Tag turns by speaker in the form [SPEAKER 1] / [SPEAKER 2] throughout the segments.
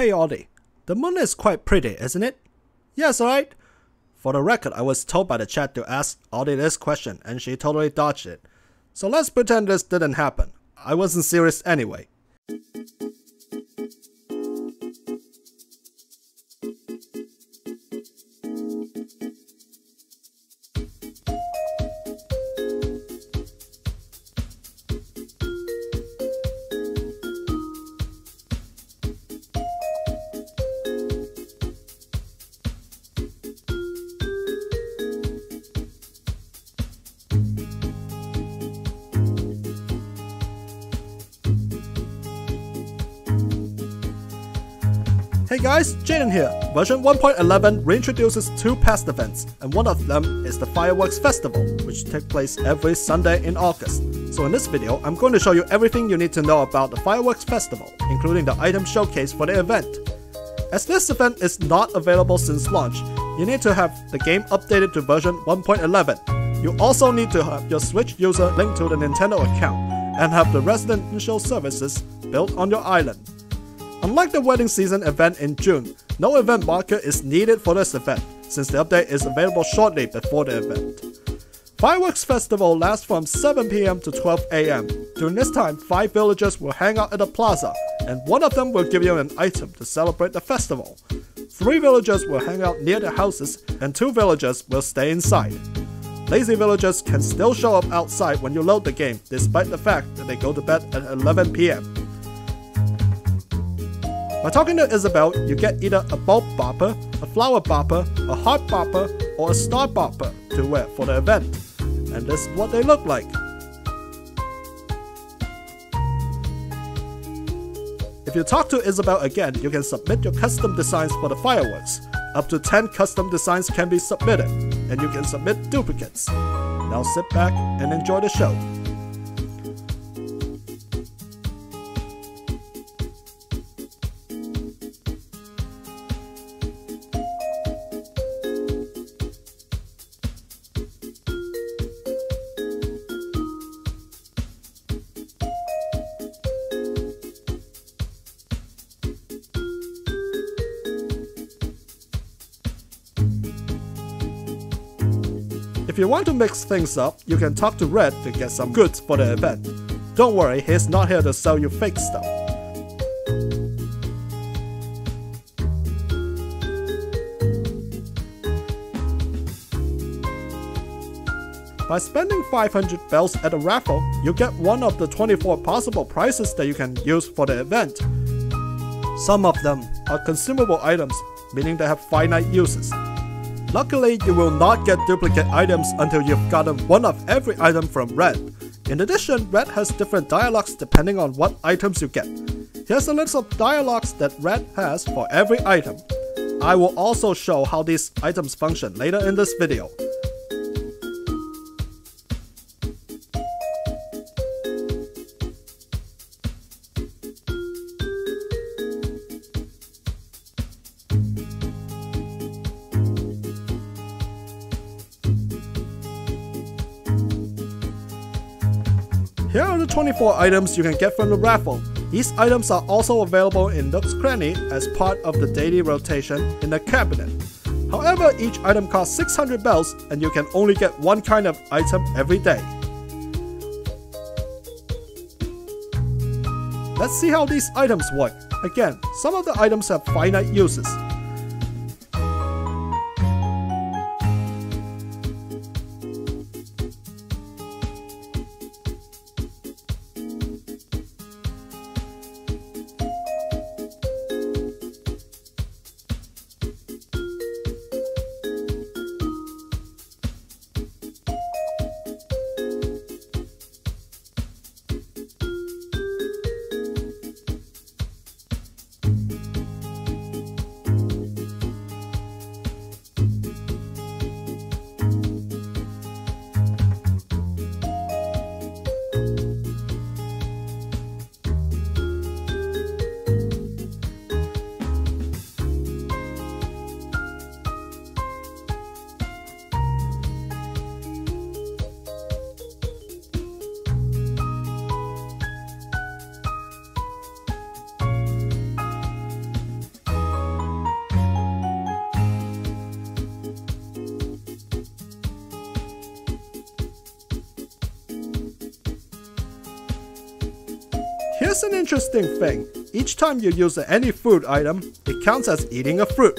[SPEAKER 1] Hey Audie, the moon is quite pretty, isn't it? Yes, alright. For the record, I was told by the chat to ask Audie this question and she totally dodged it. So let's pretend this didn't happen. I wasn't serious anyway. Hey guys, Jayden here. Version 1.11 reintroduces two past events, and one of them is the Fireworks Festival, which takes place every Sunday in August. So in this video, I'm going to show you everything you need to know about the Fireworks Festival, including the item showcase for the event. As this event is not available since launch, you need to have the game updated to version 1.11. You also need to have your Switch user linked to the Nintendo account, and have the Resident residential services built on your island. Unlike the wedding season event in June, no event marker is needed for this event, since the update is available shortly before the event. Fireworks Festival lasts from 7pm to 12am. During this time, 5 villagers will hang out at the plaza, and one of them will give you an item to celebrate the festival. 3 villagers will hang out near the houses, and 2 villagers will stay inside. Lazy villagers can still show up outside when you load the game, despite the fact that they go to bed at 11pm. By talking to Isabelle, you get either a bulb bopper, a flower bopper, a heart bopper, or a star bopper to wear for the event. And this is what they look like. If you talk to Isabelle again, you can submit your custom designs for the fireworks. Up to 10 custom designs can be submitted, and you can submit duplicates. Now sit back and enjoy the show. If you want to mix things up, you can talk to Redd to get some goods for the event. Don't worry, he's not here to sell you fake stuff. By spending 500 bells at a raffle, you get one of the 24 possible prizes that you can use for the event. Some of them are consumable items, meaning they have finite uses. Luckily, you will not get duplicate items until you've gotten one of every item from Redd. In addition, Redd has different dialogues depending on what items you get. Here's a list of dialogues that Redd has for every item. I will also show how these items function later in this video. Here are the 24 items you can get from the raffle. These items are also available in Nook's Cranny as part of the daily rotation in the cabinet. However, each item costs 600 bells and you can only get one kind of item every day. Let's see how these items work. Again, some of the items have finite uses. Here's an interesting thing. Each time you use any food item, it counts as eating a fruit.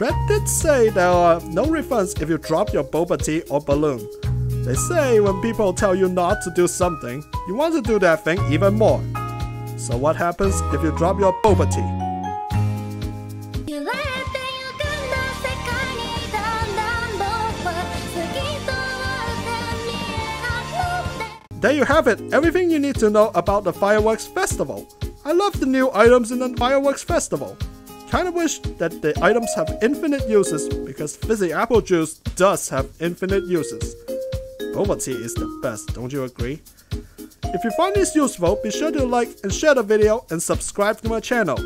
[SPEAKER 1] Redd did say there are no refunds if you drop your boba tea or balloon. They say when people tell you not to do something, you want to do that thing even more. So what happens if you drop your boba tea? There you have it, everything you need to know about the Fireworks Festival. I love the new items in the Fireworks Festival. Kinda wish that the items have infinite uses because fizzy apple juice does have infinite uses. Boba tea is the best, don't you agree? If you find this useful, be sure to like and share the video and subscribe to my channel.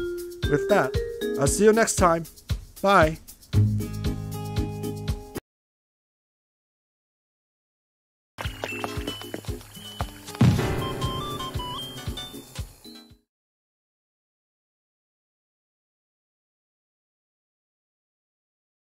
[SPEAKER 1] With that, I'll see you next time. Bye.